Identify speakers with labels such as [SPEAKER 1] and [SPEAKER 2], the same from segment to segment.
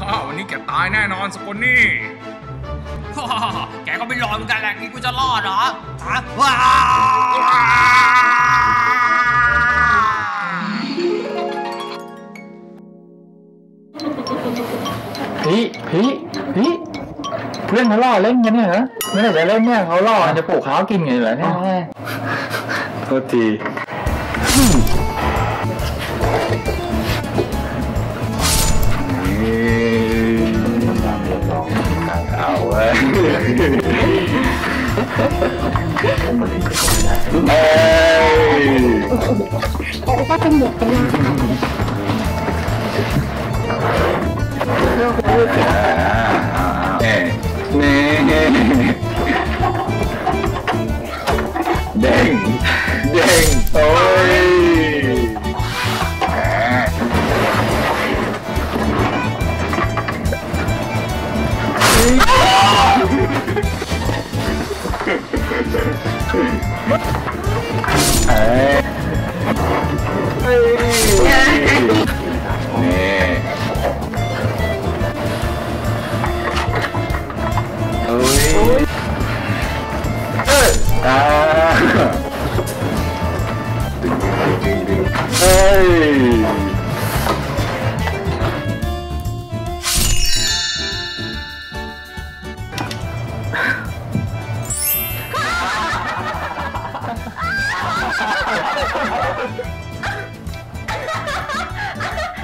[SPEAKER 1] ฮ่าวันนี้แกตายแน่นอนสกุลนี่
[SPEAKER 2] แกก็ไม่รอดเหมือนกันแหละนี่กูจะรอดเหรอฮะว้า
[SPEAKER 3] พี่พี่พี่เพื่อนเขาล่อเล่นกันเนี่ยเหรอไม่ได้จะเล่นเนี่ยเขาล่อจะปลูกข้าวกินไงเหรอเนี่ยโทษที kita tembak Deng. 아. 에이.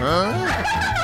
[SPEAKER 3] 응?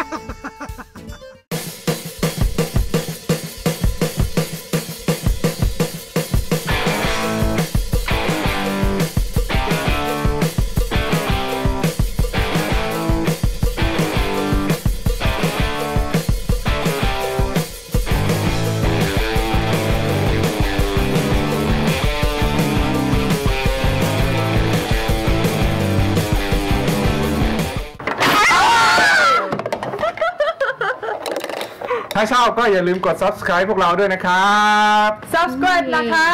[SPEAKER 3] ถ้าชอบก็อย่าลืมกด subscribe พวกเราด้วยนะครับ
[SPEAKER 4] subscribe นะคะ